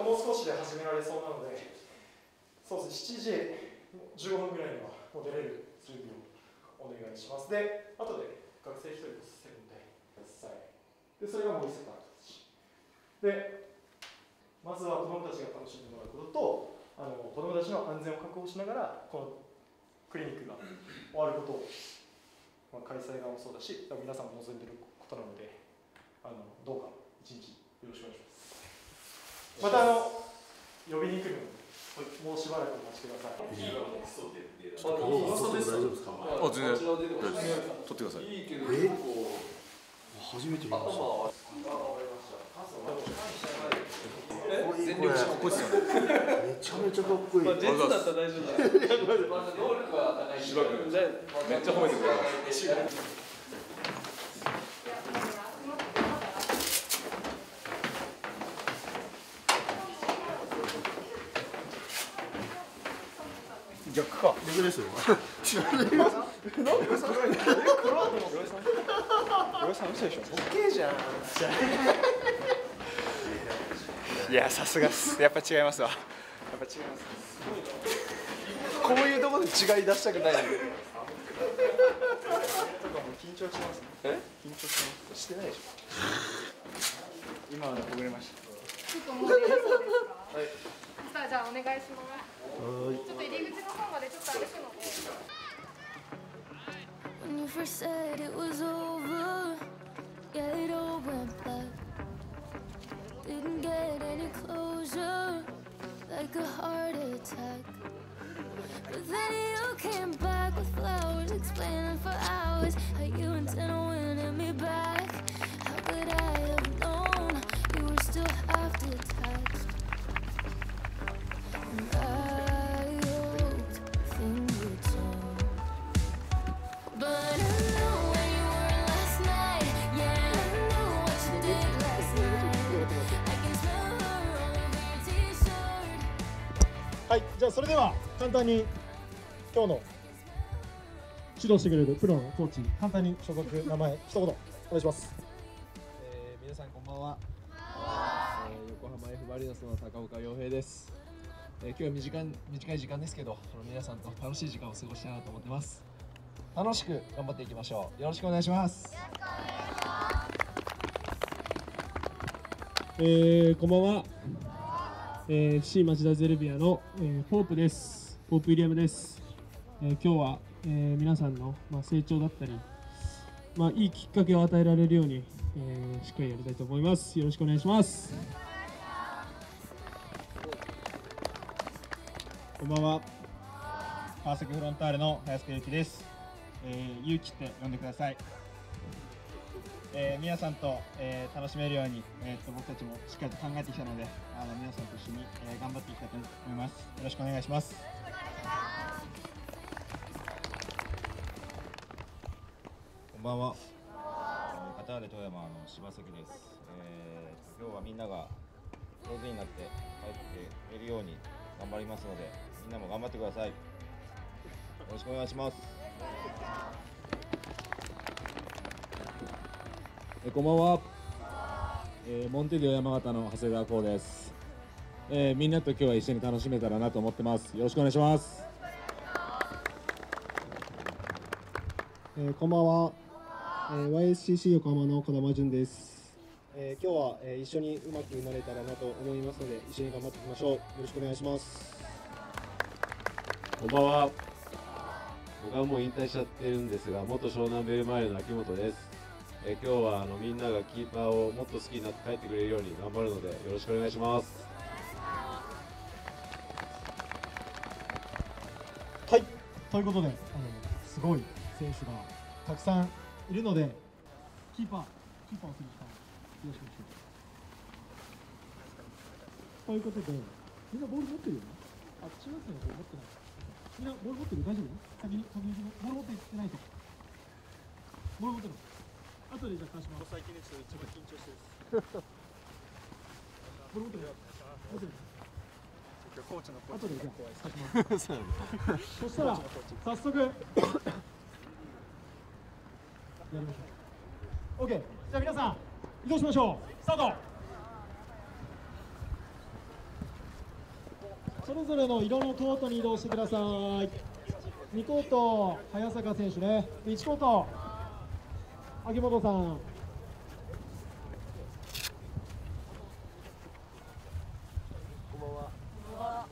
ともう少しで始められそうなのでそうですね7時15分ぐらいにはもう出れる準備をお願いします。で後で学生一人とセブンでくださいでそれがもう一セットでまずは子どもたちが楽しんでもらうこととあの子どもたちの安全を確保しながらこのクリニックが終わることを、まあ、開催側もそうだし皆さんも望んでることなのであのどうか一日よろしくお願いします。またあの呼びに来るのでもうしばらくお待ちください。大丈夫ですか。あ全然大丈夫です取ってください。え？初めて見ました。全力者かっこいいっすよねめちゃめちゃかっこいい。ありがとうございます芝君めっちゃ褒めてくれます逆か逆ですよ。俺さん嘘でしょ。オッケーじゃん。いやさすがっす。やっぱ違いますわ。やっぱ違います。こういうところで違い出したくない。とかも緊張します。え？緊張します。してないでしょ。今はねほぐれました。ちょっともう出れそうですか？はい。さあじゃあお願いします。ちょ When you first said it was over, yeah, it all went black. Didn't get any closure, like a heart attack. But then you came back with flowers, explaining for hours 簡単に今日の指導してくれるプロのコーチ簡単に所属名前一言お願いします。えー皆さんこんばんは、えー横浜 F・ マリノスの高岡洋平です、えー今日は短い短い時間ですけどあの皆さんと楽しい時間を過ごしたいなと思ってます楽しく頑張っていきましょうよろしくお願いしますえー、こんばんは。えー、FC 町田ゼルビアの、えー、ポープです。ポープウィリアムです。えー、今日は、えー、皆さんの、まあ、成長だったり、まあ、いいきっかけを与えられるように、えー、しっかりやりたいと思います。よろしくお願いします。こんばんは。川崎フロンターレの林圭之です。えー、ゆうきって呼んでください。えー、皆さんと、えー、楽しめるように、えー、と僕たちもしっかりと考えてきたので、あの皆さんと一緒に、えー、頑張っていきたいと思います。よろしくお願いします。こんばんは。えーカターレ富山の柴崎です。えー今日はみんなが上手になって帰っていけるように頑張りますので、みんなも頑張ってください。よろしくお願いします。えこんばんは、えーモンテディオ山形の長谷川光です、えーみんなと今日は一緒に楽しめたらなと思ってますよろしくお願いしますえー、こんばんは。えー、YSCC 横浜の児玉潤です。えー、今日は、えー、一緒にうまくなれたらなと思いますので、一緒に頑張っていきましょう。よろしくお願いします。こんばんは。僕はもう引退しちゃってるんですが、元湘南ベルマーレの秋元です。えー今日はあのみんながキーパーをもっと好きになって帰ってくれるように頑張るのでよろしくお願いします。はい、ということで、あのすごい選手がたくさんいるので、キーパー、キーパーをする時間、よろしくお願いします。ということで、みんなボール持ってるよね？あ、中学生の子持ってない。みんなボール持ってる？大丈夫？先に、先にボール持ってないと。ボール持ってる後でじゃあ貸します。最近でちょっと緊張してる。ボール持ってる？持ってる？コーチの後でじゃあ貸します。そしたら早速やりましょう。OK。じゃあ皆さん移動しましょう。スタートそ。れぞれの色のコートに移動してください2コート早坂選手ね1コート秋元さんこんばんは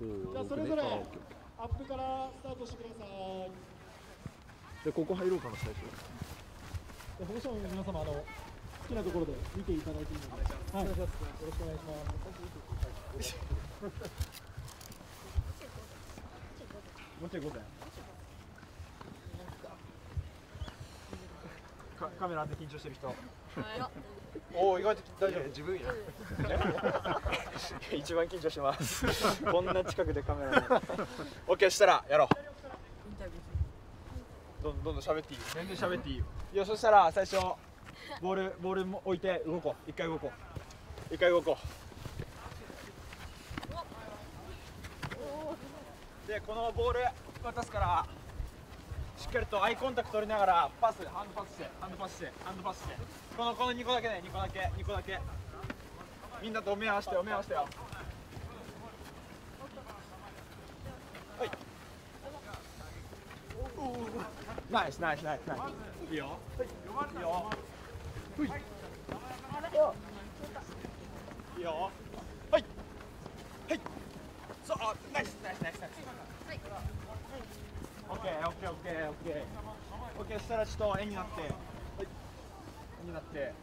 じゃあそれぞれアップからスタートしてくださいでここ入ろうかな最初保護者の皆様あの好きなところで見ていただいていいので、はい、よろしくお願いしますもうちょい5歳カカメラで緊張してる人おお意外と大丈夫自分や一番緊張してます。こんな近くでカメラオッケーしたらやろう。どんどんどん喋っていいよ。全然喋っていいよ。いやそしたら最初ボールボールも置いて動こう。一回動こう。一回動こう。でこのボール渡すからしっかりとアイコンタクト取りながらパスハンドパスしてハンドパスしてハンドパスして。このこの2個だけね2個だけ2個だけ。みんなと目合わせてよ目合わせてよはいナイスナイスナイスナイスいいよいいよいいいよはいはいそうナイスナイスナイスナイスオッケーオッケーオッケーオッケーオッケーそしたらちょっと円になって円になって円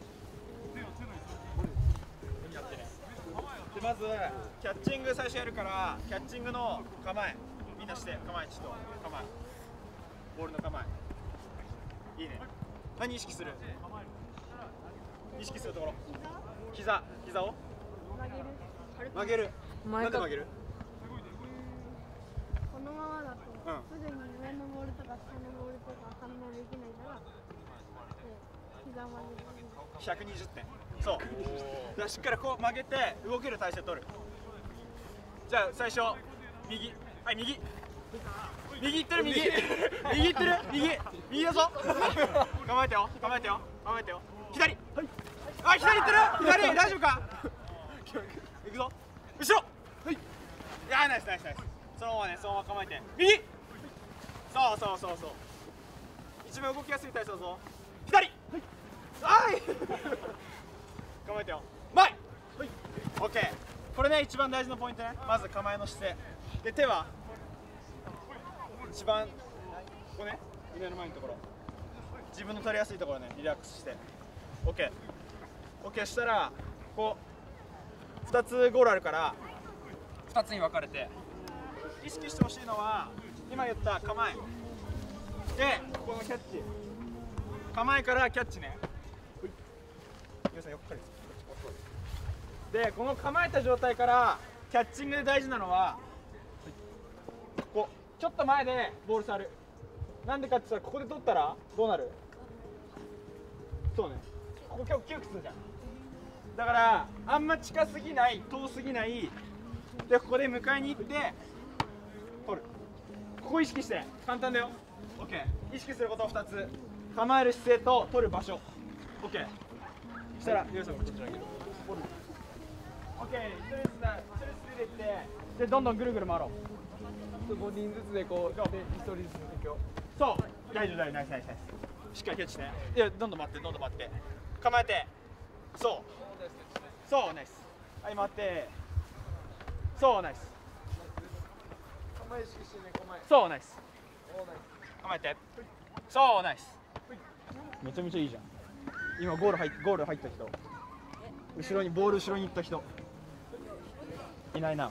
になってねでまずキャッチング最初やるからキャッチングの構えみんなして構えちょっと構えボールの構えいいね何意識する？意識するところ。膝。膝を？曲げる。なんで曲げる？このままだと、うん。すぐに上のボールとか下のボールとか反応できないから、で膝曲げる。120点。そう。だからしっかりこう曲げて動ける体勢取る。じゃあ最初右。はい右右行ってる右。右行ってる？右。右だぞ。構えてよ。構えてよ。構えてよ。左。あ左行ってる？左。大丈夫か？行くぞ。後ろ。はいいやナイスナイスナイス。そのままねそのまま構えて。右。そうそうそうそう。一番動きやすい体勢だぞ。左。はい。構えてよ。前。はいオッケー。これね一番大事なポイントね。まず構えの姿勢。で手は一番ここね胸の前のところ。自分の取りやすいところねリラックスして。OK OK したらこう2つゴールあるから2つに分かれて意識してほしいのは今言った構え。でこのキャッチ。構えからキャッチね。でこの構えた状態からキャッチングで大事なのはちょっと前でボール触る。なんでかって言ったらここで取ったらどうなる？そうね。ここ結構窮屈じゃん。だからあんま近すぎない遠すぎない。でここで迎えに行って取る。ここ意識して。簡単だよ。OK 意識すること2つ。構える姿勢と取る場所。OK そしたら皆さんこっちにあげる。OK 一人ずつだ。一人ず出てって。でどんどんぐるぐる回ろう。5人ずつでこうで一人ずつ抜くよそう大丈夫大丈夫ナイスナイスナイスしっかりキャッチねいやどんどん待ってどんどん待って構えてそうそうナイスはい待ってそうナイス構え意識してね構えそうナイス構えてそうナイスめちゃめちゃいいじゃん今ゴール入っゴール入った人後ろにボール後ろに行った人いないな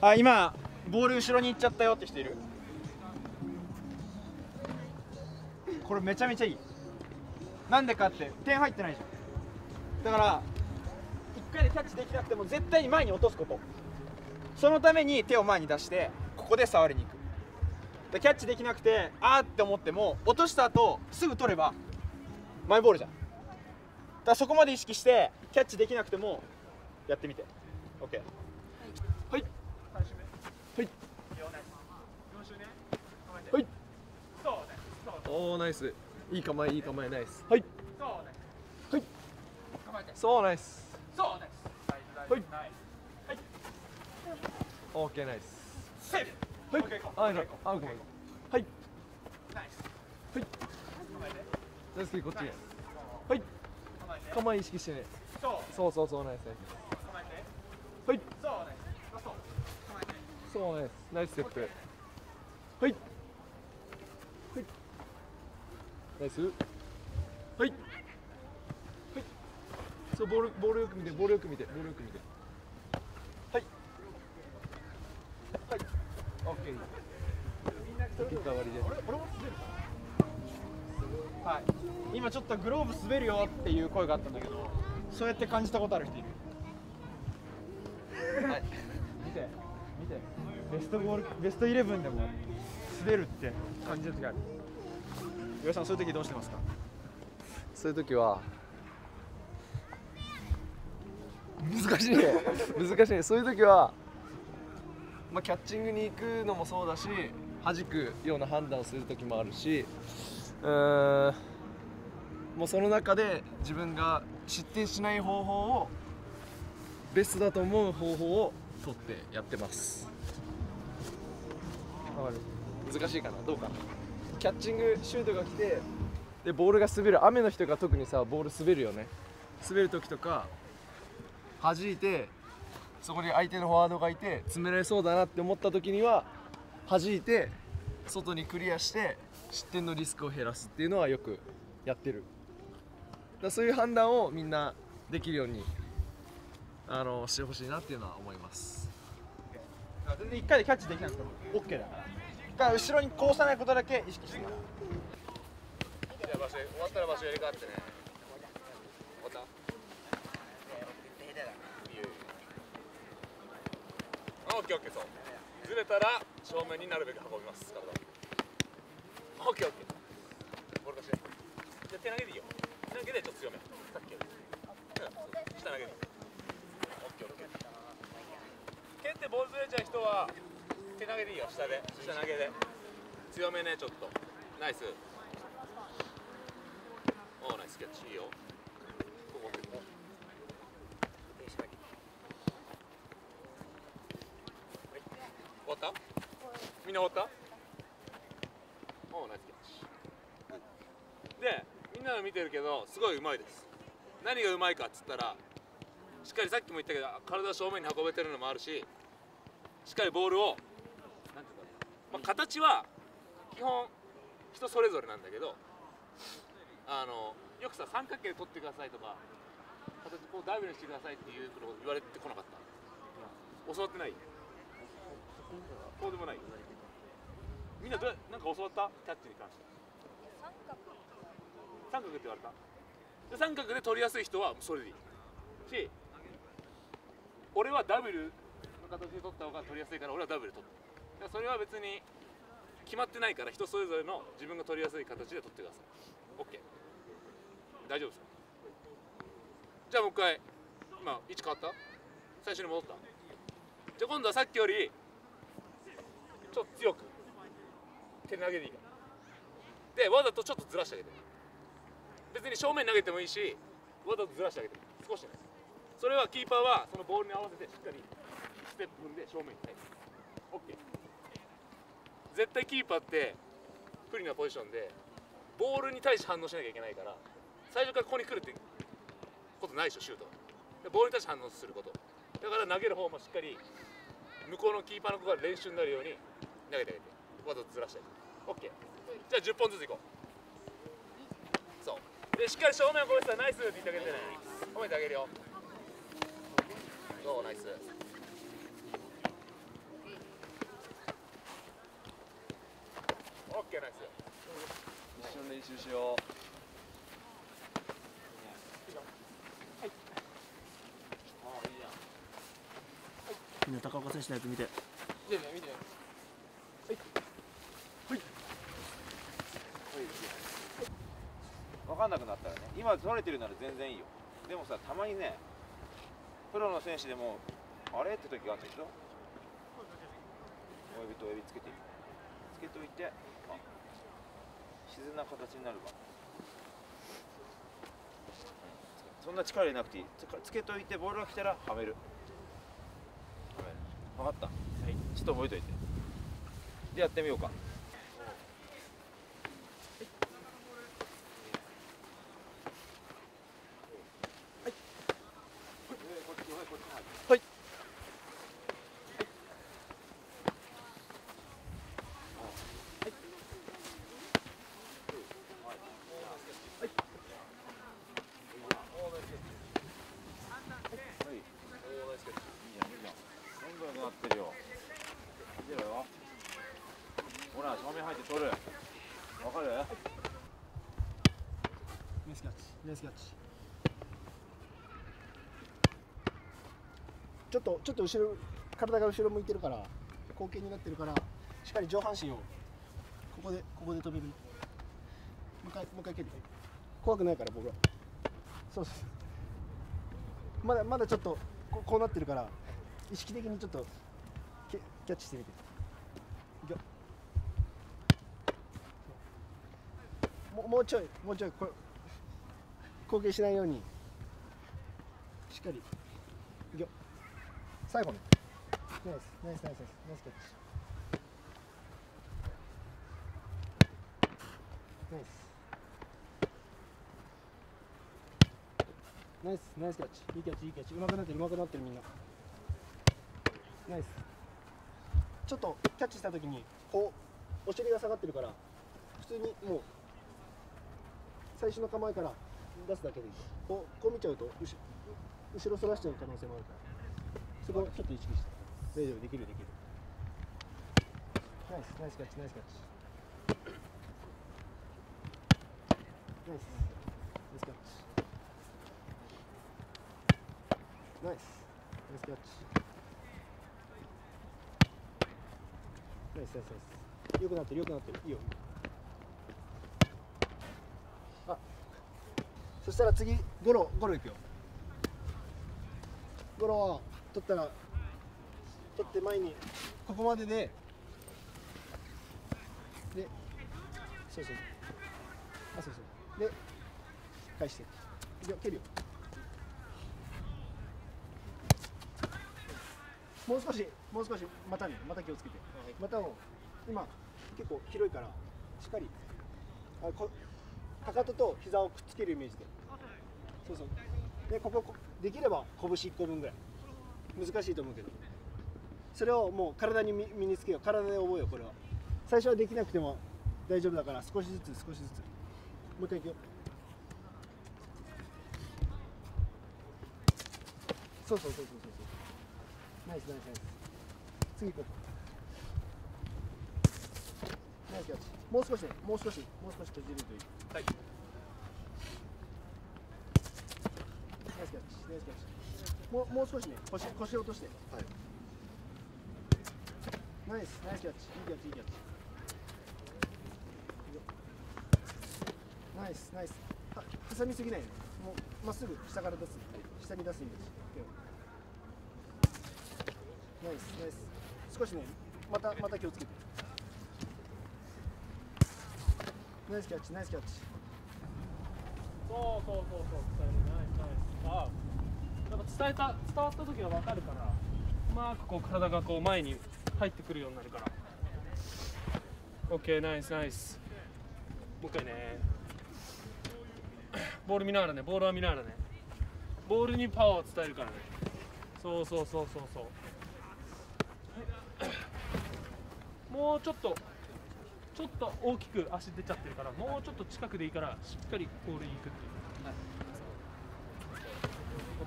あ今ボール後ろに行っちゃったよって人いる？これめちゃめちゃいい。なんでかって点入ってないじゃん。だから1回でキャッチできなくても絶対に前に落とすこと。そのために手を前に出してここで触りに行く。でキャッチできなくてあーって思っても落とした後すぐ取ればマイボールじゃん。だからそこまで意識してキャッチできなくてもやってみて。OK はい3周目はい4周ねおおナイス。いい構えいい構えナイス。はい。はい。そうナイス。そうですはい。オーケーナイス。セーフはい。あいいあごめんはい。ナイスはい。ナイスこっちはい。構え意識してね。そう。そうそうナイス。はい。そうナイス。ナイス。ステップはいはいナイス。はい。はい。そうボールボールよく見てボールよく見てボールよく見て。はい。はい。オッケー。結果終わりです。はい。今ちょっとグローブ滑るよっていう声があったんだけどそうやって感じたことある人いる？はい。見て。見て。ベストボールベストイレブンでも滑るって感じる時ある岩井さんそういう時どうしてますか？そういう時は難しいね。難しいね。そういう時は、まあ、キャッチングに行くのもそうだし弾くような判断をする時もあるしうーんもうその中で自分が失点しない方法をベストだと思う方法を取ってやってます。難しいかな？どうかな？キャッチングシュートが来てでボールが滑る。雨の日とか特にさボール滑るよね。滑る時とか弾いてそこに相手のフォワードがいて詰められそうだなって思った時には弾いて外にクリアして失点のリスクを減らすっていうのはよくやってる。だからそういう判断をみんなできるようにあのしてほしいなっていうのは思います。全然1回でキャッチできなくても OK だから。だから後ろにこうさないことだけ意識して。からじゃあ場所終わったら場所やり替わってね終わったオッケーオッケーそうずれたら正面になるべく運びます体オッケーオッケーボール貸しじゃ手投げでいいよ手投げでちょっと強めさっきより下投げでオッケーオッケー蹴ってボールずれちゃう人は手投げでいいよ下で。下投げで。強めねちょっと。ナイス。おーナイスキャッチ。いいよ。ここここ。終わった？みんな終わった？おーナイスキャッチ。でみんなの見てるけどすごいうまいです。何がうまいかっつったらしっかりさっきも言ったけど体正面に運べてるのもあるししっかりボールをなんていうんだろう、まあ、形は基本人それぞれなんだけどあのよくさ三角形で取ってくださいとか形こうダブルにしてくださいっていうことを言われてこなかった。教わってない？そうでもない？みんなどなんか教わった？キャッチに関して。三角。三角って言われた？で三角で取りやすい人はそれでいい。し俺はダブルの形で取った方が取りやすいから俺はダブル取った。それは別に決まってないから人それぞれの自分が取りやすい形で取ってください。OK 大丈夫ですかじゃあもう一回今位置変わった？最初に戻った？じゃあ今度はさっきよりちょっと強く手投げでいいからでわざとちょっとずらしてあげて。別に正面投げてもいいしわざとずらしてあげて。少しね。それはキーパーはそのボールに合わせてしっかりステップ踏んで正面に対して OK 絶対キーパーって不利なポジションでボールに対して反応しなきゃいけないから最初からここに来るってことないでしょシュートでボールに対して反応すること。だから投げる方もしっかり向こうのキーパーの子が練習になるように投げてあげてわざとずらして。あげて OK じゃあ10本ずついこう。そう。でしっかり正面を越えてたらナイスって言ってあげてね。褒めてあげるよ。そうナイスオッケーナイス一緒に練習しよう。みんな高岡選手のやつ見て。見てね見て。ね分かんなくなったらね今取れてるなら全然い。い。よでもさたまにねプロの選手でもあれって時があるでしょ親指と親指つけてつけとい。てあ自然な形になるかそんな力入れなくていい。つけといてボールが来たらはめる。はめる。分かった。はい。ちょっと覚えといて。でやってみようかはいどんどんなってるよ見てろよほら正面入って取るわかるナイスキャッチナイスキャッチ。ちょっとちょっと後ろ体が後ろ向いてるから後傾になってるからしっかり上半身をここでここで止める。もう一回もう一回蹴る怖くないから僕は。そうそう。まだまだちょっとここうなってるから意識的にちょっとキャッチしてみて。いくよ。もうちょいもうちょいこれ後傾しないように。しっかり。いくよ。最後ね。ナイス。ナイスナイスナイス。ナイスキャッチ。ナイス。ナイス。ナイスキャッチ。いいキャッチいいキャッチ。うまくなってるうまくなってるみんな。ナイス。ちょっとキャッチした時にこうお尻が下がってるから普通にもう最初の構えから出すだけでいい。こうこう見ちゃうと後後ろ反らしちゃう可能性もあるから。そこをちょっと意識して。大丈夫できるできる。ナイスナイスキャッチナイスキャッチ。ナイスナイスキャッチ。ナイスナイスキャッチ。ナイスナイスナイス。よくなってるよくなってる。いいよ。そしたら次ゴロゴロいくよ。ゴロは取ったら取って前にここまでででそうそうあそうそう。で返して。いくよ蹴るよ。もう少しもう少しまたねまた気をつけて、またを今結構広いからしっかりあこかかとと膝をくっつけるイメージで。そうそう。でここできれば拳1個分ぐらい。難しいと思うけど。それをもう体に身につけよう。体で覚えようこれは。最初はできなくても大丈夫だから少しずつ少しずつ。もう一回いくよ。そうそうそうそうそうそう。ナイスナイスナイス。次行こう。ナイスキャッチ。もう少しねもう少しもう少し閉じるといいはいナイスキャッチナイスキャッチもうもう少しね腰腰落としてはいナイスナイスキャッチいいキャッチいいキャッチナイスナイスは挟みすぎないよもうまっすぐ下から出す下に出すイメージナイスナイス少しねまたまた気をつけて。ナイスキャッチナイスキャッチ。そうそうそうそう伝えるナイスナイスあやっぱ伝えた伝わった時は分かるからうまくこう体がこう前に入ってくるようになるから。OK ナイスナイス。もう一回ね。ボール見ながらねボールは見ながらね。ボールにパワーを伝えるからね。そうそうそうそうそう。もうちょっとちょっと大きく足出ちゃってるからもうちょっと近くでいいからしっかりボールに行くって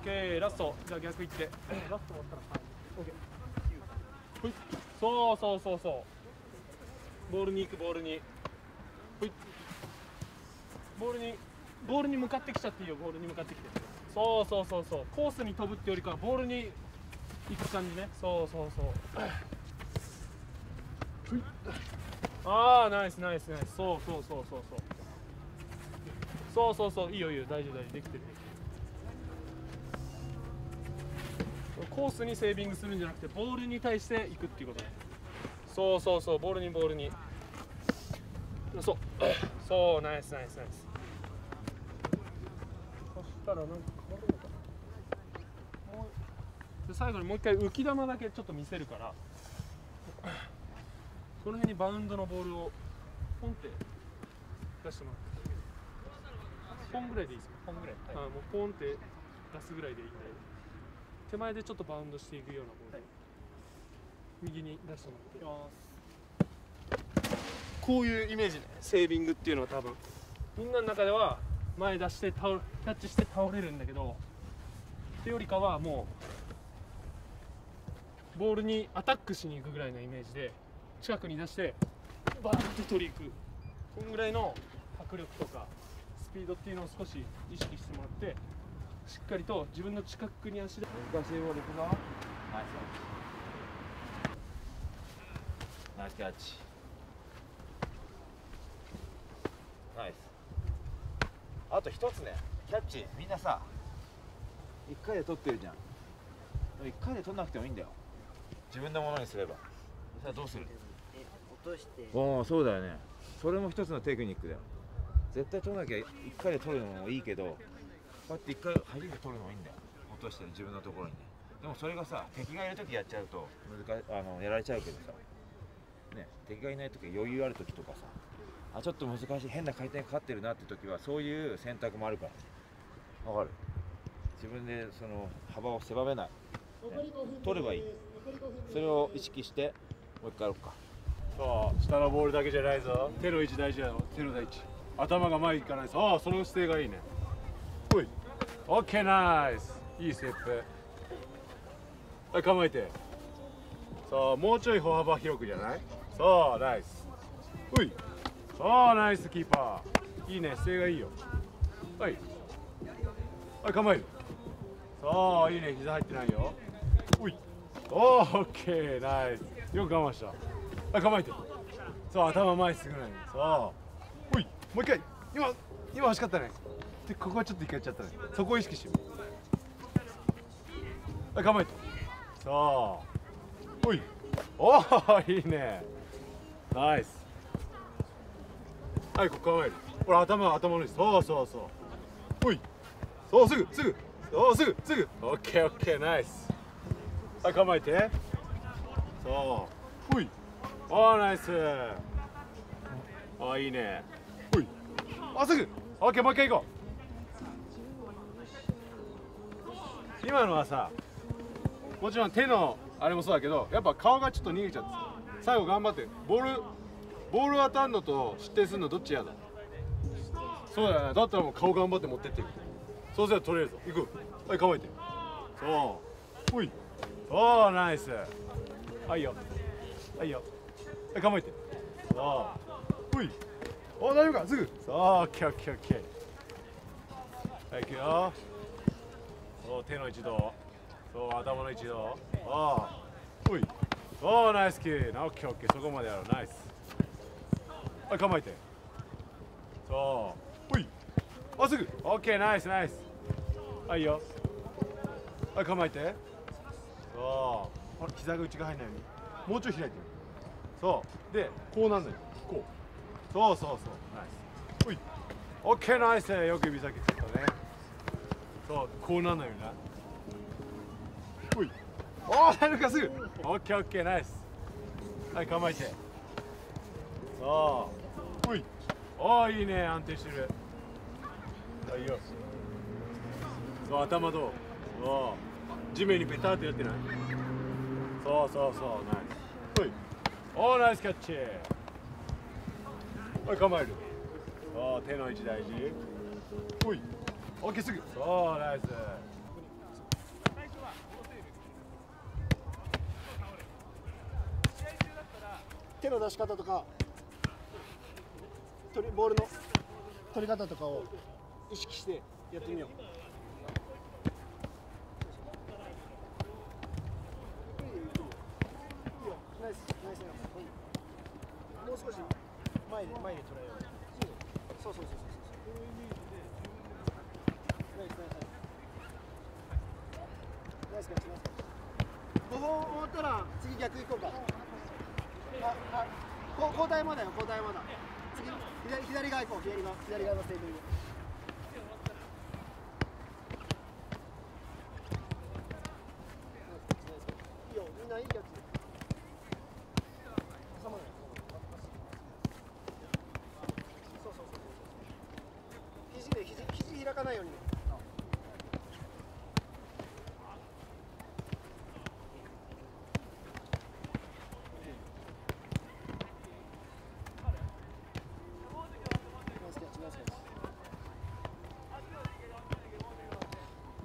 いう、OK ラスト。じゃあ逆行って。ラスト終わったらはい OK ほい。そうそうそうそう。ボールに行くボールに。ほい。ボールにボールに向かってきちゃっていいよボールに向かってきて。そうそうそうそう。コースに飛ぶってよりかはボールに行く感じね。そうそうそうああナイスナイスナイス。そうそうそうそうそう。そうそうそう。いいよいいよ。大丈夫大丈夫。できてる。コースにセービングするんじゃなくてボールに対して行くっていうことね。そうそうそう。ボールにボールに。そう。そうナイスナイスナイス。そしたらなんか変わるのかな。最後にもう一回浮き球だけちょっと見せるから。この辺にバウンドのボールをポンって出してもらって。ポンぐらいでいいですか？ポンぐらい。あもうポンって出すぐらいでいいんで。手前でちょっとバウンドしていくようなボール、右に出してもらって。こういうイメージね。セービングっていうのは多分。みんなの中では前出して倒れキャッチして倒れるんだけどってよりかはもうボールにアタックしに行くぐらいのイメージで近くに出してバーンと取り行く。こんぐらいの迫力とかスピードっていうのを少し意識してもらってしっかりと自分の近くに足で。難しいボールいくぞ。ナイスナイスキャッチ。ナイス。あと一つね。キャッチ。みんなさ一回で取ってるじゃん。一回で取んなくてもいいんだよ。自分のものにすれば。さあどうする？落として。おおそうだよね。それも一つのテクニックだよ。絶対取らなきゃ一回で取るのもいいけどこうやって一回初めて取るのもいいんだよ。落としてる自分のところにね。でもそれがさ敵がいる時やっちゃうと難あのやられちゃうけどさ。ね敵がいない時余裕ある時とかさあちょっと難しい変な回転かかってるなって時はそういう選択もあるからわかる？自分でその幅を狭めない、ね取ればいい。それを意識してもう一回やろうか。そう下のボールだけじゃないぞ。手の位置大事だよ。手の第一頭が前行かないぞ。ああその姿勢がいいね。おい。オッケーナイス。いいステップ。はい構えて。そうもうちょい歩幅広くじゃない？そうナイス。おい。そうナイスキーパー。いいね姿勢がいいよ。はい。はい構える。そういいね膝入ってないよ。おい。おーオッケーナイス。よく我慢した。はい構えてそう頭前すぐないそう。おいもう一回。今今欲しかったね。でここはちょっと一回やっちゃったね。そこを意識しよう。はい構えてそう。おい。おーいいね。ナイス。はいここ構える。ほら頭頭の位置。そうそうそう。おい。そうすぐすぐ。そうすぐすぐ。オッケーオッケー。ナイス。はい構えて。そう。おい。おーナイス。あーいいね。おい。あすぐオッケーもう一回行こう。今のはさもちろん手のあれもそうだけどやっぱ顔がちょっと逃げちゃって最後頑張ってボールボール当たんのと失点するのどっちやだそうだよね。だったらもう顔頑張って持ってっていくそうすれば取れるぞ。行く。はい構えて。そう。おい。そうナイス。はいよ。はいよ。はい構えて。そうおい。お大丈夫か？すぐ。そうオッケーオッケーオッケー。はい行くよ。そう手の位置どうそう頭の位置どうああ。おい。そうナイスキー。オッケーオッケー。そこまでやろう。ナイス。はい構えて。そう。おい。あすぐ。オッケーナイスナイス。はいよ。はい構えて。そう。あれ膝が内が入らないように。もうちょい開いてそう。でこうなんだよ。こう。そうそうそう。ナイスおい。オッケーナイス。よく指先つったね。そう。こうなんないよな。おい。おおなるかすぐ。オッケーオッケーナイス。はい構えて。そう。おい。おおいいね。安定してる。はいよそう頭どう。そう地面にペタッとやってない？そうそうそう。ナイスおおーナイスキャッチ。はい構える。そう手の位置大事。おいオッケーすぐそうナイス。手の出し方とか取りボールの取り方とかを意識してやってみよう。ナイスナイスナイスもう少し前で前で捉えよう。そうそうそうそうそうナイスナイスナイスキャッチナイスキャッチ5本終わったら次逆行こうか。ああ交代まだよ交代まだ左左側行こう。左側左側のセーブルグいいよみんないいやつ挟まないそうそうそうそう肘で肘肘開かないようにね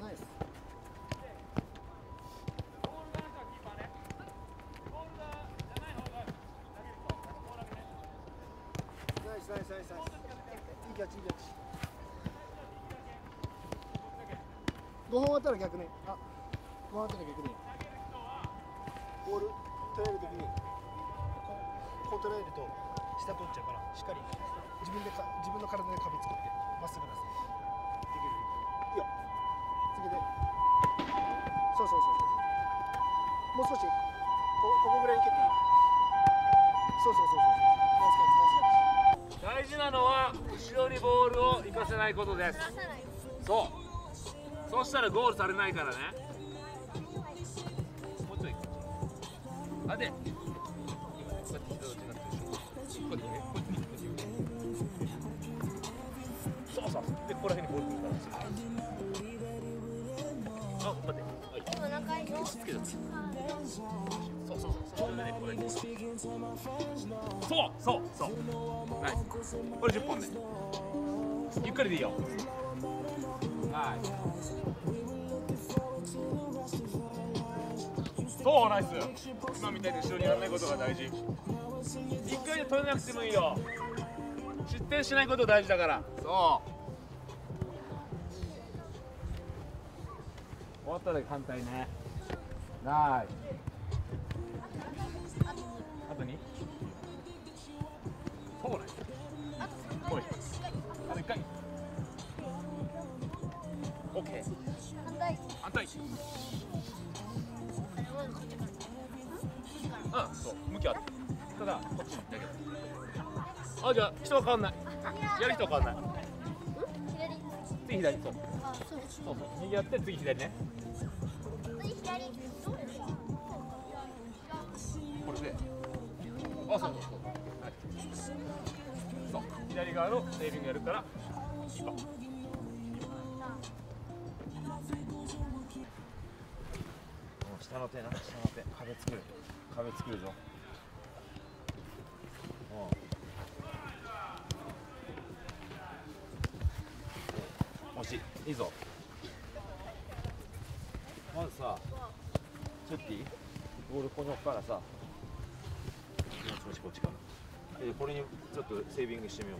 ナイスナイスナイスナイスナイスいいキャッチいいキャッチ5本終わったら逆ねあ5本終わったら逆ねボール取られるときにこうこう取られると下取っちゃうからしっかり自分でか自分の体で壁作ってまっすぐ出す。できる。いいよ次でそうそうそうそうもう少しこここぐらいに蹴っていい？そうそうそうそう。ナイスキャッチナイスキャッチ。大事なのは後ろにボールを行かせないことです。らゴールされないからね。もうちょいあでそうそうでここら辺にボール来るからあ待ってはい。落ち着けちゃったそうそうそう。それでねこれそうそうそう。ナイスこれ10本ねゆっくりでいいよはいそうナイス。今みたいに後ろにやらないことが大事。一回で取れなくてもいいよ。失点しないこと大事だから。そう。終わったら反対ね。ナイス。あと2そうねオッケー反対反対うんそう向きはあってただこっちだけどあじゃあ人は変わんないやる人は変わんない左次左そうあそうそう右やって次左ね次左これであそうそうそうはいそう左側のセービングやるからキーパ下の手な下の手壁作る壁作るぞ。うん。惜しいいいぞ。まずさちょっといい？ボールここに置くからさ。もう少しこっちから。でこれにちょっとセービングしてみよう。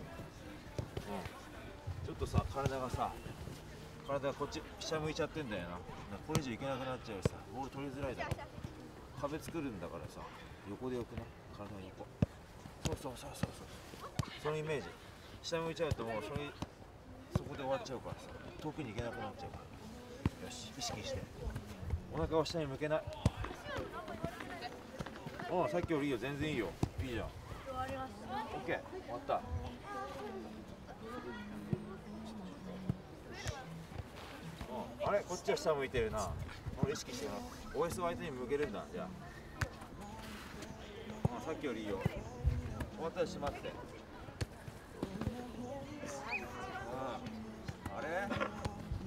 うん。ちょっとさ体がさ体こっち下向いちゃってんだよな。これ以上いけなくなっちゃうしさ。ボール取りづらいだろ。壁作るんだからさ。横でよくな体が横。そうそうそうそうそう。そのイメージ。下向いちゃうともうそれそこで終わっちゃうからさ。遠くに行けなくなっちゃうから。よし意識して。お腹を下に向けない。うんさっきよりいいよ。全然いいよ。いいじゃん。OK 終わったうんあれ？こっちは下向いてるな。これ意識してな OS を相手に向けるんだ。じゃあ。あさっきよりいいよ。終わったらしまって。ああれ？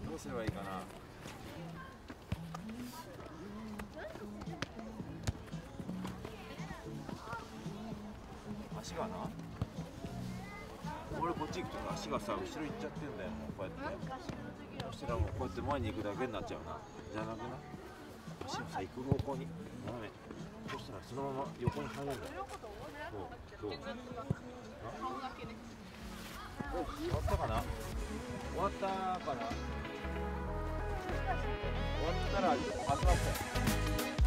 どうすればいいかな？足がな。俺こっち行くと足がさ後ろ行っちゃってんだよ。こうやって。そしたらもうこうやって前に行くだけになっちゃうな。じゃなくな足をさ行く方向に。斜めそしたらそのまま横に入るんだ。そう。そう。終わったかな？終わったから。終わったら集まって